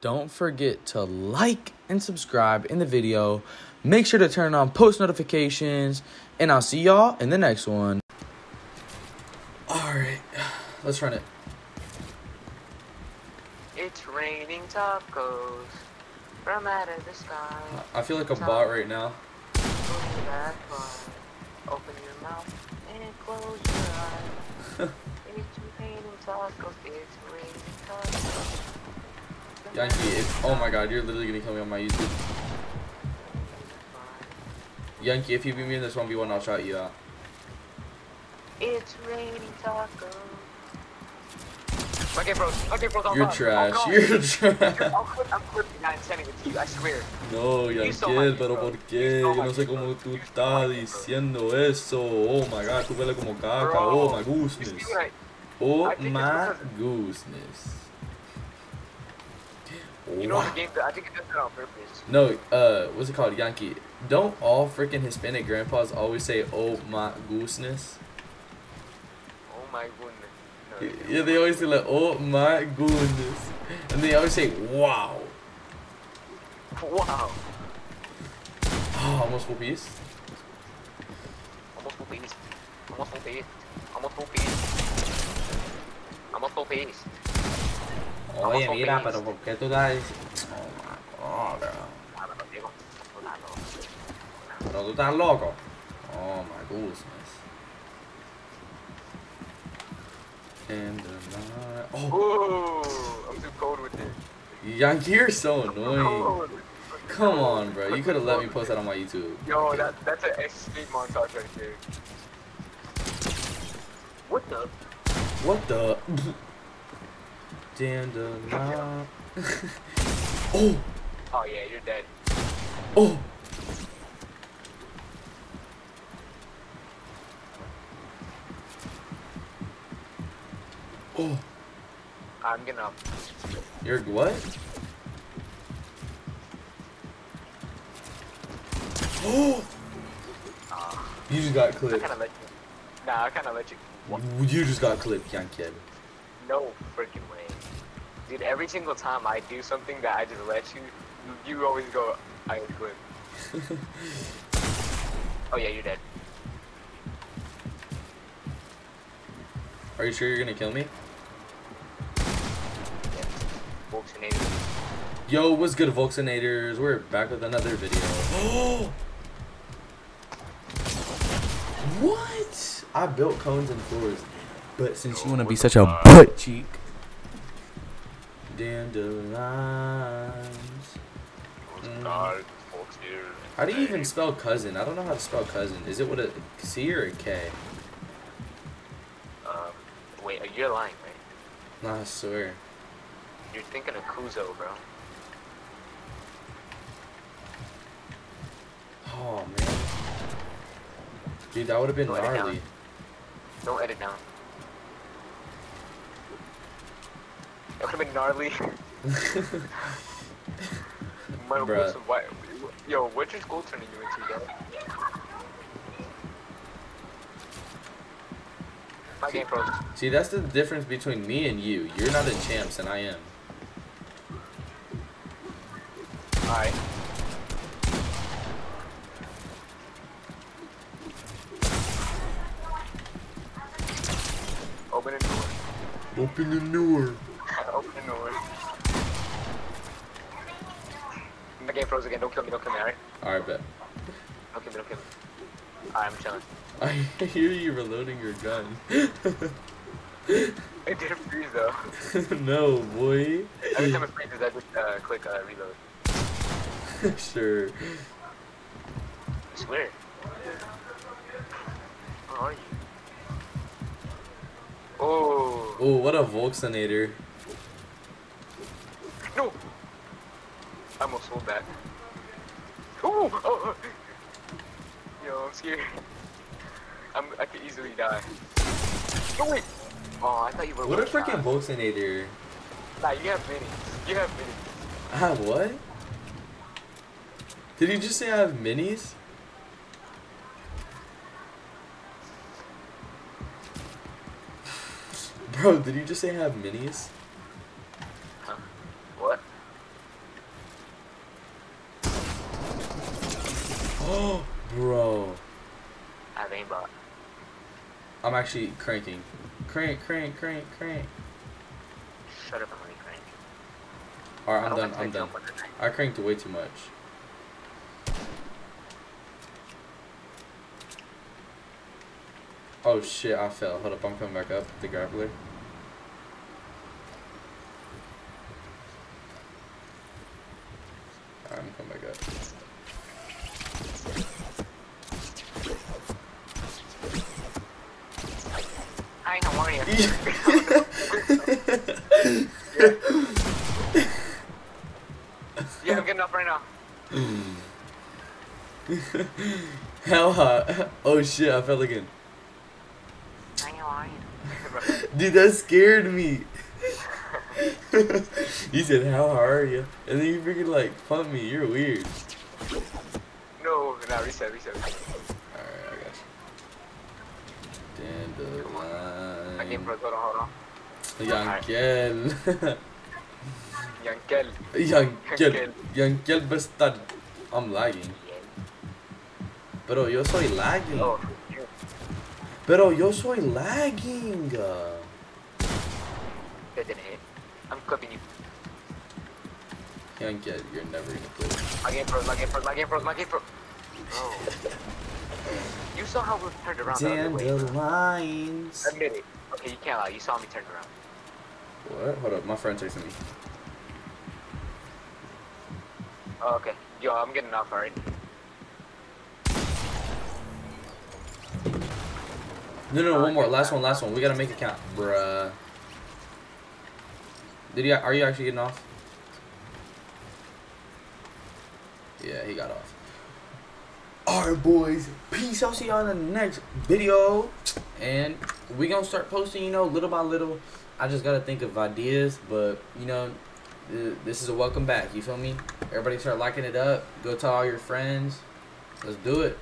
Don't forget to like and subscribe in the video. Make sure to turn on post notifications. And I'll see y'all in the next one. Alright, let's run it. It's raining tacos from out of the sky. I feel like a bot right now. Go to that bar. Open your mouth and close your eyes. it's raining tacos. It's raining Yankee, out of the if, oh my god, you're literally gonna kill me on my YouTube. Yankee, if you beat me in this 1v1, I'll shout you out. It's raining tacos. Okay, bro. Okay, bro. You're trash. You're trash. I'll quit. I'm quitting. I'm sending it to you. I swear. No, You so Yanquiel, much, pero bro. ¿por qué? You so Yo no much, sé bro. cómo tú You estás diciendo eso. Oh my god, tú huele como caca. Oh my you goodness. Oh I think it's my because- goodness. You know Wow. game. I think it does that on purpose. No, uh, what's it called, Yankee? Don't all freaking Hispanic grandpas always say "Oh my goodness"? Oh my goodness. No, Yeah, they always say like "Oh my goodness," and they always say "Wow." Wow. Oh, almost full piece. Almost full piece. Almost full piece. Almost full piece. Almost full piece. Oye, mira, pero ¿por qué tú estás? Oh my god, bro. Háblalo, Diego. Háblalo. Pero tú estás loco. Oh my goodness. And the. Oh, Ooh, I'm too cold with it. Yankee, you're so annoying. Come on, bro. You could have let me post that on my YouTube. Yo, that that's an extreme montage right there. What the? What the? Dandelion. oh, Oh yeah, you're dead. oh. Oh, I'm gonna... you're what? Oh, Uh, you just got I clipped. kind of let you. Nah, I kind of let you. What? You just got clipped, Yankee. No freaking way. Dude, every single time I do something that I just let you, you, always go, I good. Oh yeah, you're dead. Are you sure you're gonna kill me? Yeah. Yo, what's good, Volksinators? We're back with another video. what? I built cones and floors, but since you want to be such a butt cheek, dandelions. Mm. How do you even spell cousin? I don't know how to spell cousin. Is it with a C or a K? Um, wait, you're lying, right? Nah, I swear. You're thinking of Kuzo, bro. Oh man, dude, that would have been down. gnarly. Don't edit down. That would have been gnarly. My Bruh. what's- why- Yo, what's your school turning you into, bro? My game froze. See, that's the difference between me and you. You're not a champs, and I am. Alright. Open the door. Open the door. Open the. My game froze again. Don't kill me. Don't kill me. Alright. Alright, bet. Don't kill me. Don't kill me. Alright, I'm chilling. I hear you reloading your gun. It didn't freeze though. no, boy. Every time it freezes, I just uh, click uh, reload. sure. I swear. Where are you? Oh Oh, what a Volksinator. no! I almost sold that. Ooh! Oh, oh. Yo, I'm scared. I'm, I could easily die. No wait! Oh, I thought you were. What a freaking Volksinator. Nah, you have minis. You have minis. I have what? Did you just say I have minis? Bro, did you just say I have minis? What? Oh, bro. I have aimbot. I'm actually cranking. Crank, crank, crank, crank. Shut up and let me crank. Alright, I'm done. I'm done. jump under knife. I cranked way too much. Oh shit, I fell. Hold up, I'm coming back up. The grappler. Alright, I'm coming back up. How yeah, I'm getting up right now. Hell hot. Oh shit, I fell again. How are you? Dude, that scared me. you said, how are you? And then you freaking like pumped me. You're weird. no, no, reset, reset. Alright, I got you. Game Dandelion. bro, hold on, hold on. Yankel. Yankel. Yankel. Yankel bastard. I'm lagging. Pero yo soy lagging. Oh. Pero yo soy lagging. That didn't hit. I'm clipping you. Yankel, you're never gonna play. My game froze, my game froze, my game froze, my game froze. Bro. Oh. You saw how we turned around the other way. Dandelions. Admit it. Okay, you can't lie. You saw me turn around. What? Hold up, my friend chasing me. Oh, okay. Yo, I'm getting off already. No, no, no, one more. Last one, last one. We gotta make it count, bruh. Did you? Are you actually getting off? Yeah, he got off. Alright, boys. Peace. I'll see you on the next video. And we gonna start posting, you know, little by little. I just gotta think of ideas, but you know, this is a welcome back. You feel me? Everybody start liking it up. Go tell all your friends. Let's do it.